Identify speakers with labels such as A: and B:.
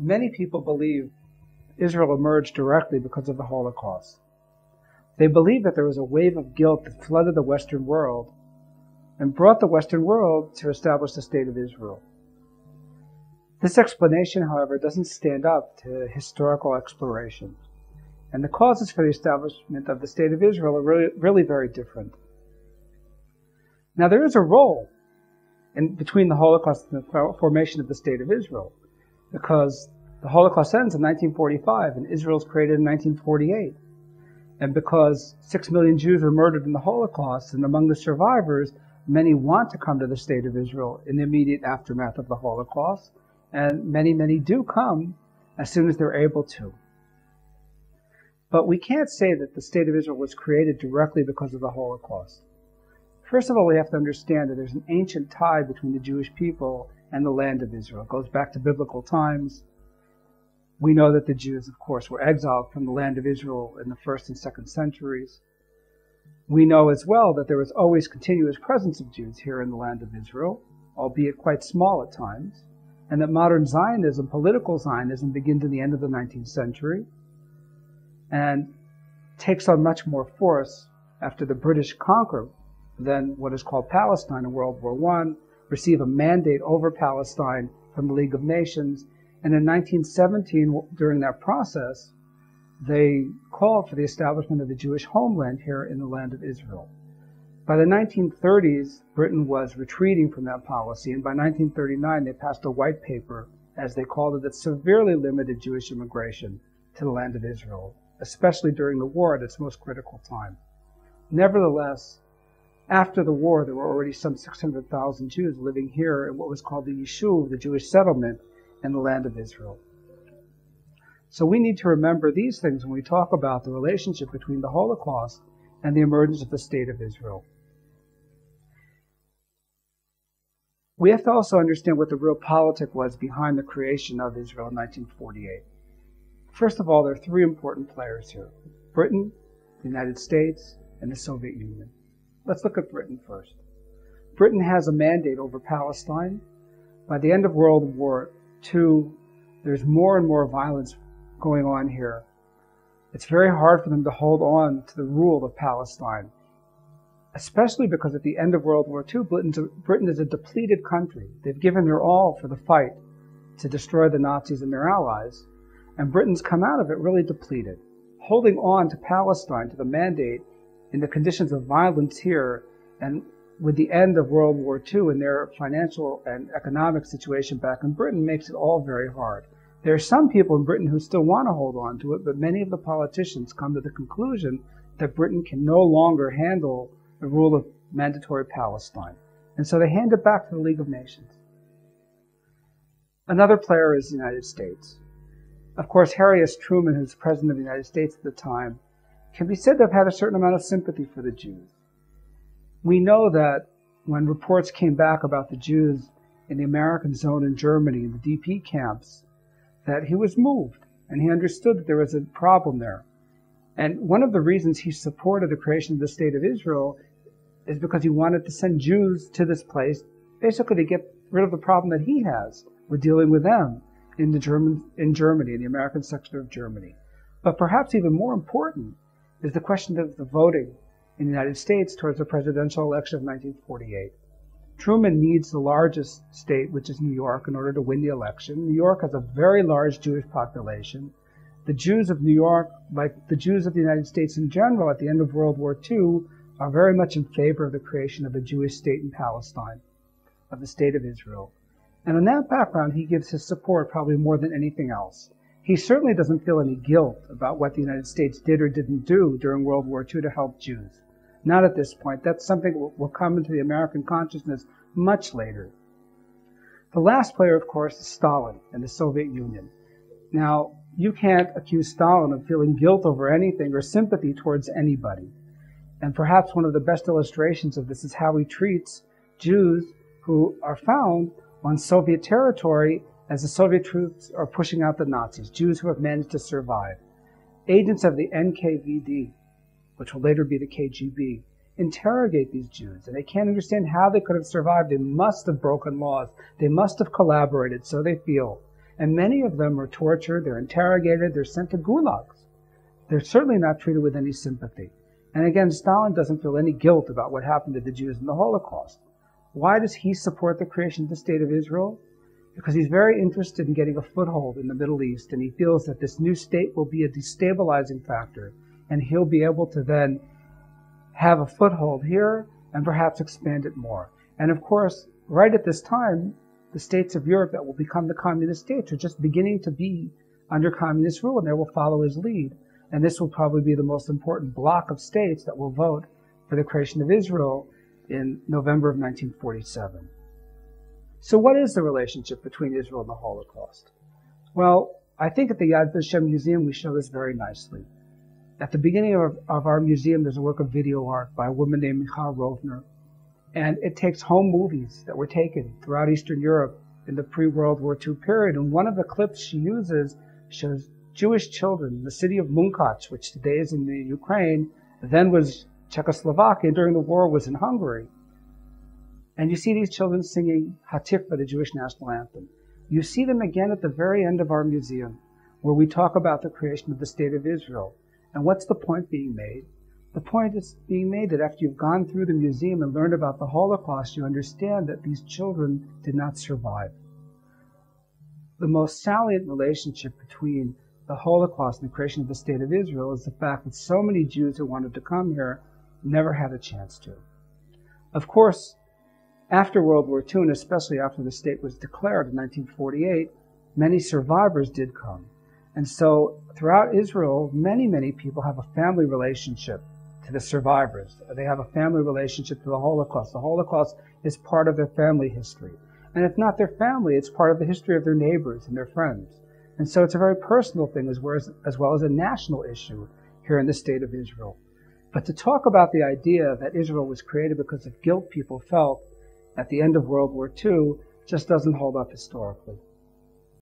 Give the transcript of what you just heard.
A: many people believe Israel emerged directly because of the Holocaust. They believe that there was a wave of guilt that flooded the Western world and brought the Western world to establish the State of Israel. This explanation, however, doesn't stand up to historical exploration. And the causes for the establishment of the State of Israel are really, really very different. Now, there is a role in between the Holocaust and the formation of the State of Israel, because the Holocaust ends in 1945 and Israel is created in 1948. And because six million Jews were murdered in the Holocaust, and among the survivors, many want to come to the State of Israel in the immediate aftermath of the Holocaust, and many, many do come as soon as they're able to. But we can't say that the State of Israel was created directly because of the Holocaust. First of all, we have to understand that there's an ancient tie between the Jewish people and the land of Israel. It goes back to biblical times. We know that the Jews, of course, were exiled from the land of Israel in the first and second centuries. We know as well that there was always continuous presence of Jews here in the land of Israel, albeit quite small at times, and that modern Zionism, political Zionism, begins in the end of the 19th century and takes on much more force after the British conquer then what is called Palestine in World War I, receive a mandate over Palestine from the League of Nations. And in 1917, during that process, they called for the establishment of the Jewish homeland here in the land of Israel. By the 1930s, Britain was retreating from that policy, and by 1939, they passed a white paper, as they called it, that severely limited Jewish immigration to the land of Israel, especially during the war at its most critical time. Nevertheless, after the war, there were already some 600,000 Jews living here in what was called the Yishuv, the Jewish settlement in the land of Israel. So we need to remember these things when we talk about the relationship between the Holocaust and the emergence of the State of Israel. We have to also understand what the realpolitik was behind the creation of Israel in 1948. First of all, there are three important players here Britain, the United States, and the Soviet Union. Let's look at Britain first. Britain has a mandate over Palestine. By the end of World War II, there's more and more violence going on here. It's very hard for them to hold on to the rule of Palestine, especially because at the end of World War II, Britain is a depleted country. They've given their all for the fight to destroy the Nazis and their allies, and Britain's come out of it really depleted. Holding on to Palestine, to the mandate, in the conditions of violence here and with the end of World War II and their financial and economic situation back in Britain makes it all very hard. There are some people in Britain who still want to hold on to it, but many of the politicians come to the conclusion that Britain can no longer handle the rule of mandatory Palestine. And so they hand it back to the League of Nations. Another player is the United States. Of course, Harry S. Truman, who's president of the United States at the time, can be said to have had a certain amount of sympathy for the Jews. We know that when reports came back about the Jews in the American zone in Germany, in the DP camps, that he was moved and he understood that there was a problem there. And one of the reasons he supported the creation of the state of Israel is because he wanted to send Jews to this place, basically to get rid of the problem that he has with dealing with them in the German in Germany, in the American section of Germany. But perhaps even more important is the question of the voting in the United States towards the presidential election of 1948. Truman needs the largest state, which is New York, in order to win the election. New York has a very large Jewish population. The Jews of New York, like the Jews of the United States in general at the end of World War II, are very much in favor of the creation of a Jewish state in Palestine, of the state of Israel. And on that background, he gives his support probably more than anything else. He certainly doesn't feel any guilt about what the United States did or didn't do during World War II to help Jews. Not at this point. That's something that will come into the American consciousness much later. The last player, of course, is Stalin and the Soviet Union. Now, you can't accuse Stalin of feeling guilt over anything or sympathy towards anybody. And perhaps one of the best illustrations of this is how he treats Jews who are found on Soviet territory as the Soviet troops are pushing out the Nazis, Jews who have managed to survive. Agents of the NKVD, which will later be the KGB, interrogate these Jews, and they can't understand how they could have survived. They must have broken laws. They must have collaborated, so they feel. And many of them are tortured, they're interrogated, they're sent to gulags. They're certainly not treated with any sympathy. And again, Stalin doesn't feel any guilt about what happened to the Jews in the Holocaust. Why does he support the creation of the state of Israel? Because he's very interested in getting a foothold in the Middle East, and he feels that this new state will be a destabilizing factor, and he'll be able to then have a foothold here and perhaps expand it more. And of course, right at this time, the states of Europe that will become the communist states are just beginning to be under communist rule, and they will follow his lead. And this will probably be the most important block of states that will vote for the creation of Israel in November of 1947. So, what is the relationship between Israel and the Holocaust? Well, I think at the Yad Vashem Museum we show this very nicely. At the beginning of, of our museum, there's a work of video art by a woman named Michal Rovner, and it takes home movies that were taken throughout Eastern Europe in the pre-World War II period. And one of the clips she uses shows Jewish children in the city of Munkac, which today is in the Ukraine, then was Czechoslovakia, and during the war was in Hungary. And you see these children singing Hatikva, the Jewish national anthem. You see them again at the very end of our museum, where we talk about the creation of the State of Israel. And what's the point being made? The point is being made that after you've gone through the museum and learned about the Holocaust, you understand that these children did not survive. The most salient relationship between the Holocaust and the creation of the State of Israel is the fact that so many Jews who wanted to come here never had a chance to. Of course, after World War II, and especially after the state was declared in 1948, many survivors did come. And so throughout Israel, many, many people have a family relationship to the survivors. They have a family relationship to the Holocaust. The Holocaust is part of their family history. And if not their family, it's part of the history of their neighbors and their friends. And so it's a very personal thing as well as, as, well as a national issue here in the state of Israel. But to talk about the idea that Israel was created because of guilt people felt at the end of World War II just doesn't hold up historically.